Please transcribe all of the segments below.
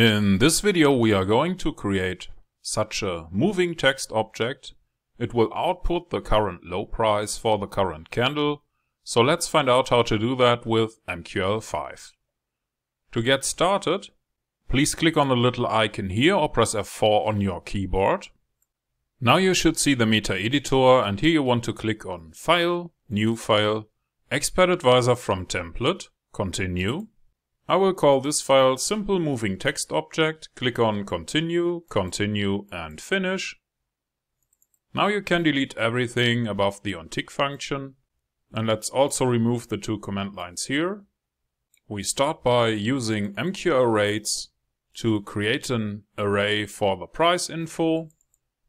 In this video we are going to create such a moving text object. It will output the current low price for the current candle. So let's find out how to do that with MQL5. To get started, please click on the little icon here or press F4 on your keyboard. Now you should see the meta editor and here you want to click on File, New File, Expert Advisor from Template, Continue. I will call this file simple moving text object, click on continue, continue and finish. Now you can delete everything above the onTick function. And let's also remove the two comment lines here. We start by using MQLRates to create an array for the price info.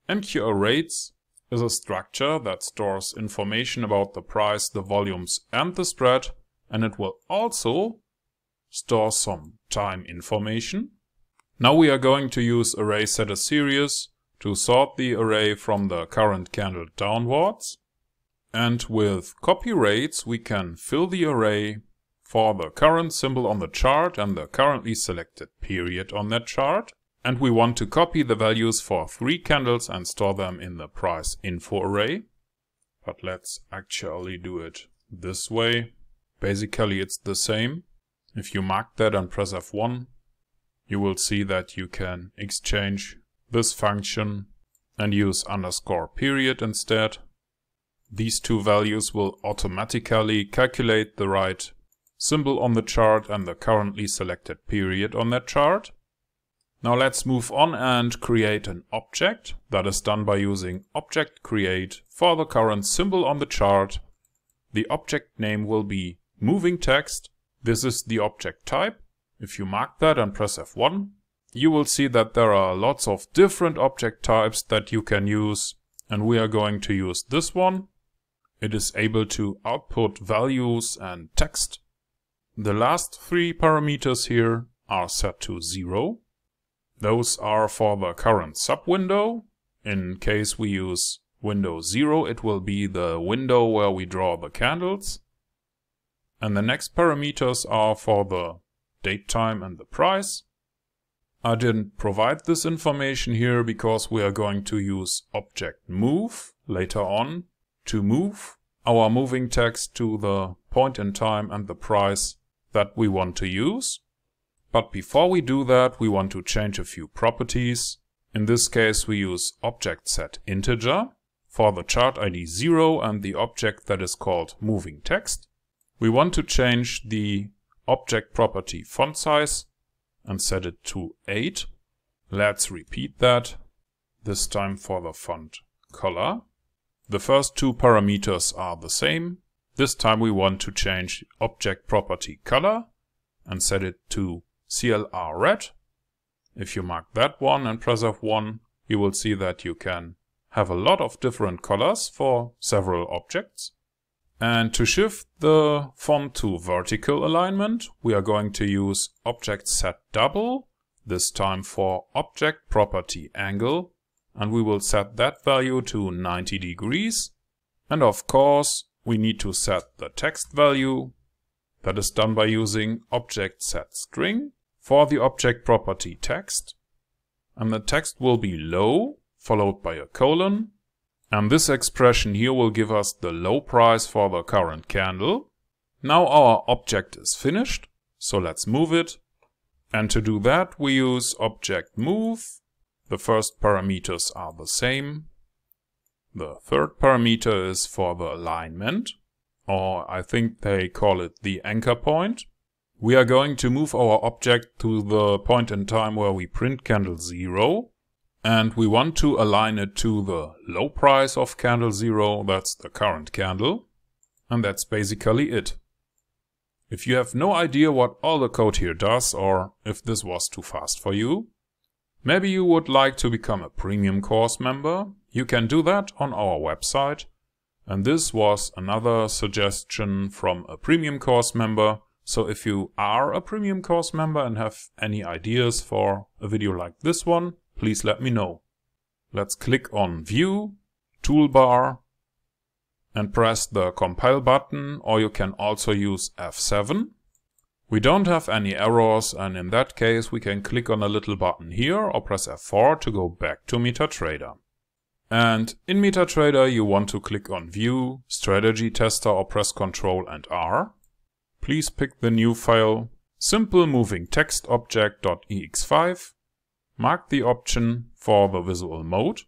MQLRates is a structure that stores information about the price, the volumes and the spread and it will also store some time information. Now we are going to use array set as series to sort the array from the current candle downwards. And with copy rates we can fill the array for the current symbol on the chart and the currently selected period on that chart. And we want to copy the values for three candles and store them in the price info array. But let's actually do it this way. Basically it's the same. If you mark that and press F1, you will see that you can exchange this function and use underscore period instead. These two values will automatically calculate the right symbol on the chart and the currently selected period on that chart. Now let's move on and create an object. That is done by using object create for the current symbol on the chart. The object name will be moving text this is the object type. If you mark that and press F1, you will see that there are lots of different object types that you can use. And we are going to use this one. It is able to output values and text. The last three parameters here are set to 0. Those are for the current sub-window. In case we use window 0, it will be the window where we draw the candles. And the next parameters are for the date time and the price. I didn't provide this information here because we are going to use object move later on to move our moving text to the point in time and the price that we want to use. But before we do that, we want to change a few properties. In this case, we use object set integer for the chart ID 0 and the object that is called moving text. We want to change the object property font size and set it to 8. Let's repeat that, this time for the font color. The first two parameters are the same. This time we want to change object property color and set it to CLR red. If you mark that one and press F1, you will see that you can have a lot of different colors for several objects. And to shift the font to vertical alignment, we are going to use object set double, this time for object property angle, and we will set that value to 90 degrees. And of course, we need to set the text value. That is done by using object set string for the object property text. And the text will be low, followed by a colon, and this expression here will give us the low price for the current candle. Now our object is finished, so let's move it. And to do that we use object move. The first parameters are the same. The third parameter is for the alignment, or I think they call it the anchor point. We are going to move our object to the point in time where we print candle 0 and we want to align it to the low price of candle 0, that's the current candle. And that's basically it. If you have no idea what all the code here does, or if this was too fast for you, maybe you would like to become a premium course member, you can do that on our website. And this was another suggestion from a premium course member. So if you are a premium course member and have any ideas for a video like this one, please let me know. Let's click on View, Toolbar, and press the Compile button, or you can also use F7. We don't have any errors and in that case we can click on a little button here or press F4 to go back to MetaTrader. And in MetaTrader you want to click on View, Strategy Tester or press Ctrl and R. Please pick the new file, simple moving text object.ex5. Mark the option for the visual mode.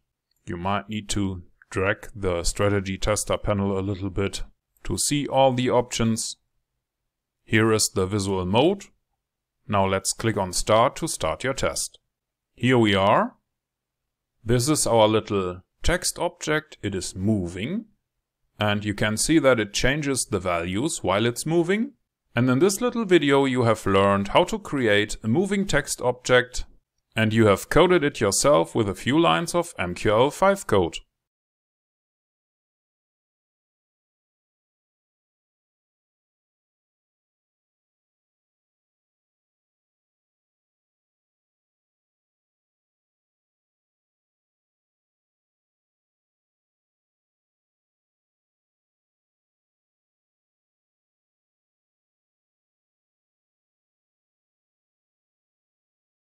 You might need to drag the strategy tester panel a little bit to see all the options. Here is the visual mode. Now let's click on start to start your test. Here we are. This is our little text object. It is moving. And you can see that it changes the values while it's moving. And in this little video you have learned how to create a moving text object and you have coded it yourself with a few lines of MQL5 code.